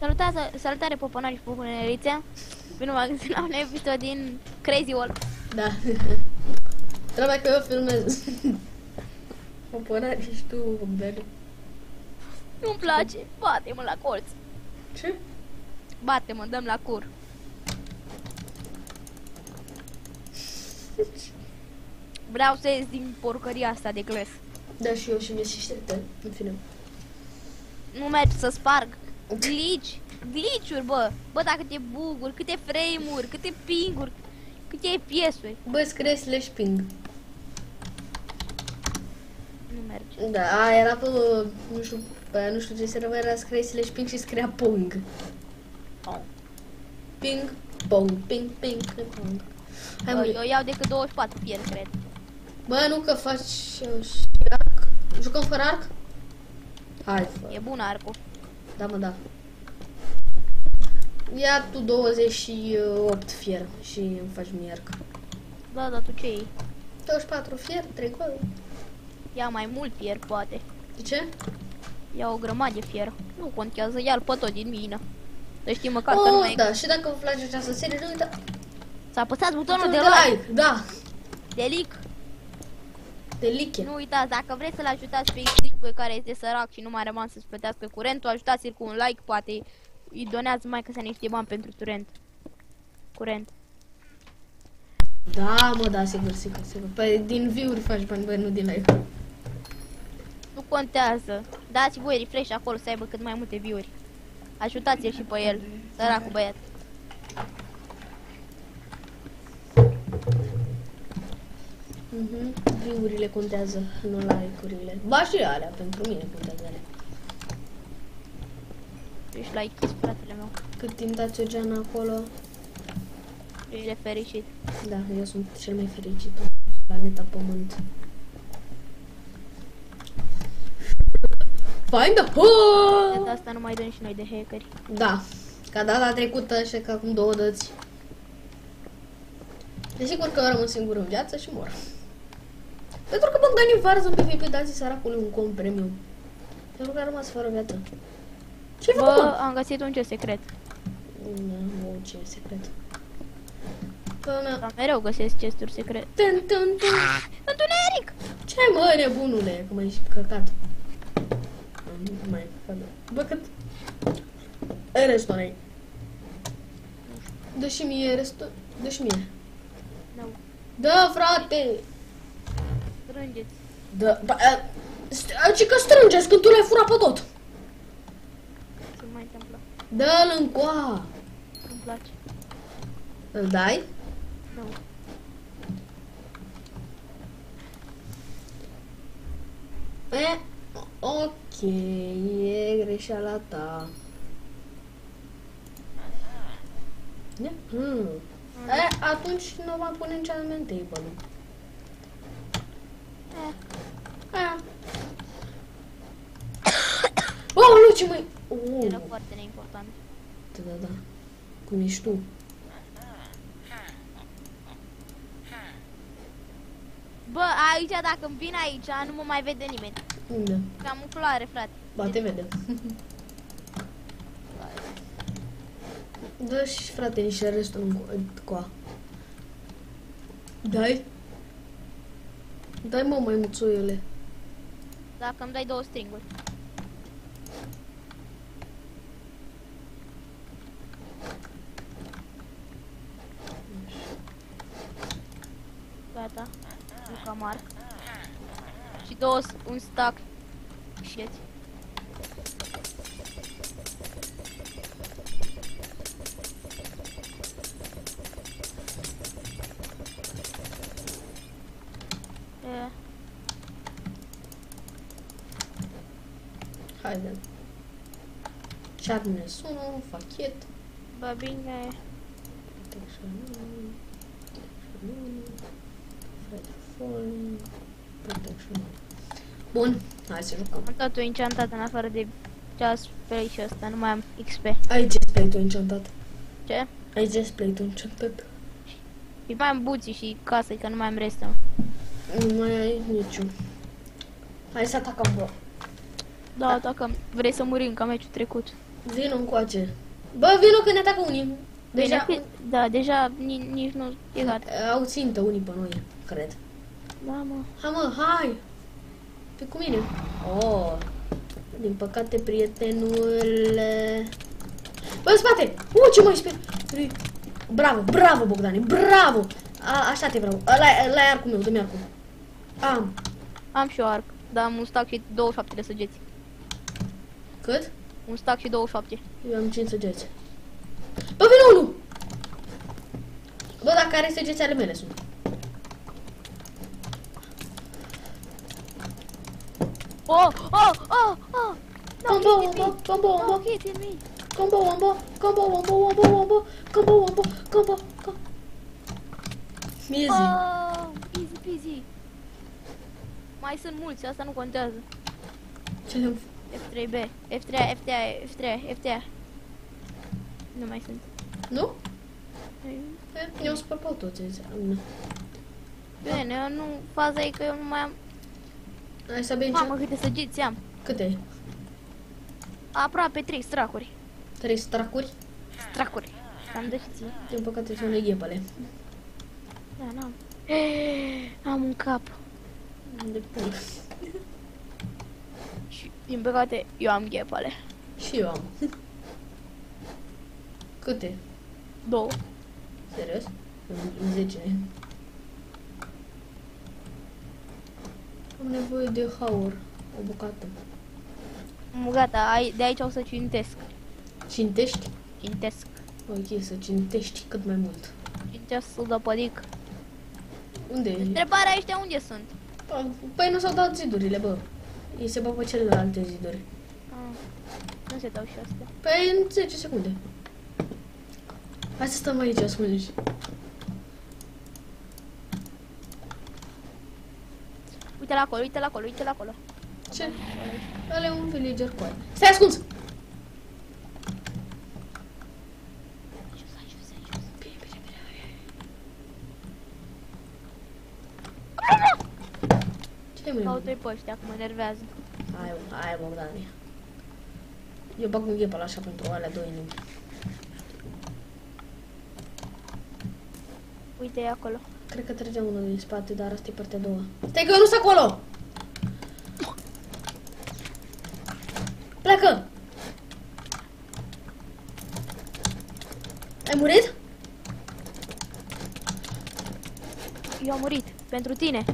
Salutare, salutare poponari și poponerițe. Bine v-am găsit la un episod din Crazy World. Da. Trebuie că eu filmez. Opărare și tu, Bogdan. Nu-mi place. Bate-mă la colț. Ce? Bate-mă, dăm la cur. Vreau să ies din porcăria asta de gles. Da, și eu și mie și ștepte. În fine. Nu merge să sparg. Glitch. Glitch-uri, bă. Bă, dacă câte bug-uri, câte frame-uri, câte ping-uri, câte FPS-uri. Bă, scrie slash ping. Nu merge. Da, a, era pe, nu știu, pe nu știu ce server era scrie slash ping și scria pong. Oh. Ping, pong, ping, ping, pong. Hai, Bă, mă, eu iau decât 24 fier, cred. Bă, nu că faci uh, și arc. Jucăm fără arc? Hai, fă. E bun arcul. Da, mă, da. Ia tu 28 fier și îmi faci mie arc. Da, dar tu ce iei? 24 fier, 3 gol. Ia mai mult fier, poate. De ce? Ia o grămadă de fier. Nu contează, ia-l pe tot din mină. Să știi măcar că nu Oh, mai... da, și dacă vă place această serie, nu uita Să apăsați butonul de de like, Da, de like. De like. Nu uitați, dacă vreți să-l ajutați pe Xtrix, care este sărac și nu mai rămas să-ți plătească curentul, ajutați-l cu un like, poate îi donează mai că să niște bani pentru curent. Curent. Da, mă, da, sigur, sigur, sigur. Păi din view-uri faci bani, băi, nu din like. Nu contează. Dați voi refresh acolo să aibă cât mai multe view-uri. Ajutați-l și pe el, săracul băiat. Mhm, view-urile contează, nu like-urile. Ba și alea, pentru mine contează alea. Ești la X, fratele meu. Cât timp dați o geană acolo, Ești de fericit. da, eu sunt cel mai fericit pe planeta Pământ. Find the De hole! data asta nu mai dăm și noi de hackeri. Da, ca data trecută și ca acum două dăți. Desigur că eu rămân singur în viață și mor. Pentru că Bogdan varză în PvP dați săracului un com premium. Pentru că a rămas fără viață. Ce-ai făcut, Bă, mă? am găsit un ce secret. Nu, ce secret. Până... Dar mereu găsesc chesturi secrete. Tân, tân, tân. Întuneric! Ce ai, mă, nebunule? Că m-ai și căcat. Nu mai căcat. Bă, cât... E restul ai. Dă și mie restul. Dă și mie. Nu, Dă, frate! Strângeți. Dă, ba, a, st- ce că strângeți când tu le-ai furat pe tot. Ce mai întâmplă? Dă-l încoa. Îmi place. Îl dai? Nu. E, ok, e greșeala ta. Ne? Hmm. E, atunci nu mai pune enchantment table-ul. Eh, E. Oh, nu, ce mai... Oh. era foarte neimportant. Da, da, da. Cum ești tu? Bă, aici dacă îmi vin aici, nu mă mai vede nimeni. Unde? Camuflare, frate. Ba, te vede. Dă și frate niște restul în co- coa. Dai? Dai mă mai muțuiule. Dacă îmi dai două stringuri. Gata. Luca Marc. Și două, s- un stack. Shit. Haide. Sharpness 1, fachet. Bă, bine. Protection 1. Protection 1. Fight falling. Protection 1. Bun, hai să jucăm. Am totul enchantat în afară de just play și ăsta, nu mai am XP. Ai chestplate-ul enchantat. Ce? Ai chestplate-ul enchantat. Și mai am buții și casă, că nu mai am restul. Nu mai ai niciun. Hai să atacăm, bă. Da, dacă vrei să murim ca meciul trecut. Vino încoace. Bă, vino că ne atacă unii. Deja Bine, da, deja nici, nici nu e gata. au țintă unii pe noi, cred. Da, mă. Hai mă, hai! Pe cu mine. Oh. Din păcate, prietenule... Bă, în spate! U, ce mai sper! Bravo, bravo, Bogdane, bravo! A, așa te vreau. Ăla, ăla e arcul meu, dă-mi arcul. Am. Am și eu arc, dar am un stack și 27 de săgeți. Cât? Un stack și 27. Eu am 5 săgeți. Bă, vine unul! Bă, dacă are săgeți ale mele sunt. Oh, oh, oh, oh! No, Combo, hit me. wombo, combo, No, wombo, hit in me. combo, wombo, combo, wombo, wombo, wombo, combo, wombo, combo, combo. Easy. Oh, easy peasy. Mai sunt mulți, asta nu contează. Ce le-am F3B, F3, F3, F3, F3. Nu mai sunt. Nu? E, Eu spăr pe toți aici. Nu. Bine, eu nu, faza e că eu nu mai am... Hai să bem Mamă, câte săgeți am. Câte? Aproape 3 stracuri. Trei stracuri? Stracuri. Am dă și ție. Din păcate sunt ghepale. Da, n-am. Am un cap. De pun. Și, din păcate, eu am ghepale. Și eu am. Câte? Două. Serios? În 10 Am nevoie de haur. O bucată. Mm, Gata, ai, de aici o să cintesc. Cintești? Cintesc. Ok, să cintești cât mai mult. Cintesc sudăpădic. Unde e? Întrebarea ăștia unde sunt? Păi nu s-au dat zidurile, bă. Ei se bag pe celelalte ziduri. Ah, nu se dau și astea. Păi în 10 secunde. Hai să stăm aici, ascunși. Uite la acolo, uite la acolo, uite la acolo. Ce? Ăla e un villager cu aia. Stai ascuns! Ce mai Caut-i pe ăștia, că mă enervează. Hai, hai, Bogdane. Eu bag un ghepal așa pentru alea două inimi. Uite, e acolo. Cred că trăgea unul din spate, dar asta e partea a doua. Stai că eu nu sunt acolo! Pleacă! Ai murit? Eu am murit. Pentru tine.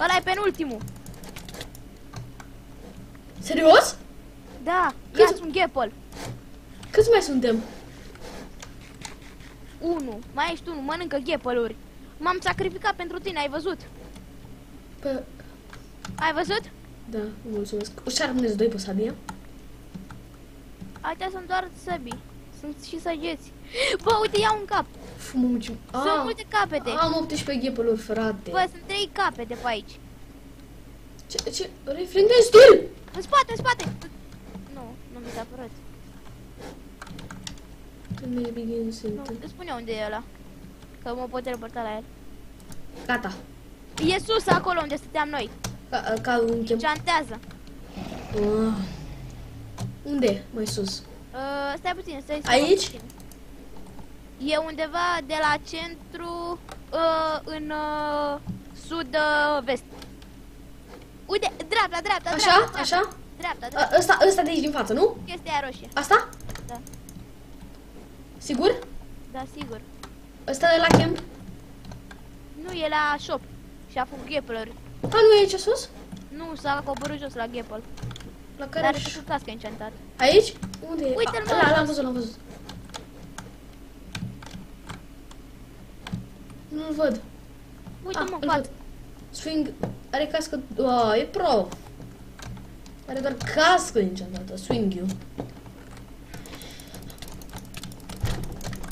Ăla e penultimul. Serios? Da, Cât- ia un ghepăl. Câți mai suntem? Unu. Mai ești unul, mănâncă ghepăluri. M-am sacrificat pentru tine, ai văzut? Pe... Ai văzut? Da, mulțumesc. Și rămâneți doi pe sabia? Astea sunt doar săbii. Sunt și săgeți. Bă, uite, ia un cap. Fumă ce... Sunt multe capete. Am 18 ghepăluri, frate. Bă, sunt trei capete pe aici. Ce, ce? Refren destul! În spate, în spate. Nu, nu mi s-a părut. Când ne begin Nu, sunt... îți spune unde e ăla. Că mă pot teleporta la el. Gata. E sus, acolo unde stăteam noi. Ca, ca un chem... Ceantează. Ah. Unde? Mai sus. Uh, stai puțin, stai să Aici? mă puțin. E undeva de la centru uh, în uh, sud-vest. Uite, dreapta, dreapta, Așa? dreapta, dreapta, Așa? Dreapta, A, dreapta. ăsta, ăsta de aici din față, nu? Chestia aia roșie. Asta? Da, Sigur? da, sigur. Ăsta de la camp? Nu, e la shop. Și a făcut ghepăluri. A, nu e aici sus? Nu, s-a coborât jos la ghepăl. La Dar care? are și cască enchantată. Aici? Unde e? Uite-l, A, mă, Ăla, jos. l-am văzut, l-am văzut. Nu-l văd. Uite, Ah, mă, îl față. văd. Swing are cască... Oh, e pro. Are doar cască enchantată. Swing you.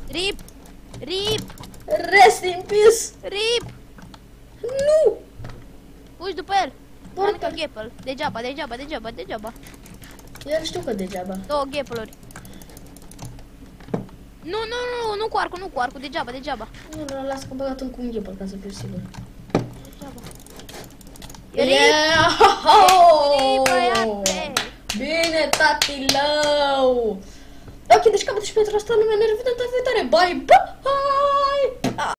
Rip! Rip! Rest in peace! Rip! Nu! Fugi după el! Doar Mănâncă pe- ghepăl. Degeaba, degeaba, degeaba, degeaba. El știu că degeaba. Două ghepăluri. Nu, nu, nu, nu cu arcul, nu cu arcul, degeaba, degeaba. Nu, nu, las că am băgat un cu un ghepăl ca să fiu sigur. Degeaba. Rip! Yeah! Rip, băiate! Bine, tati lău! Ok, deci cam atât și pentru asta lumea ne revedem data viitoare. Bye, bye!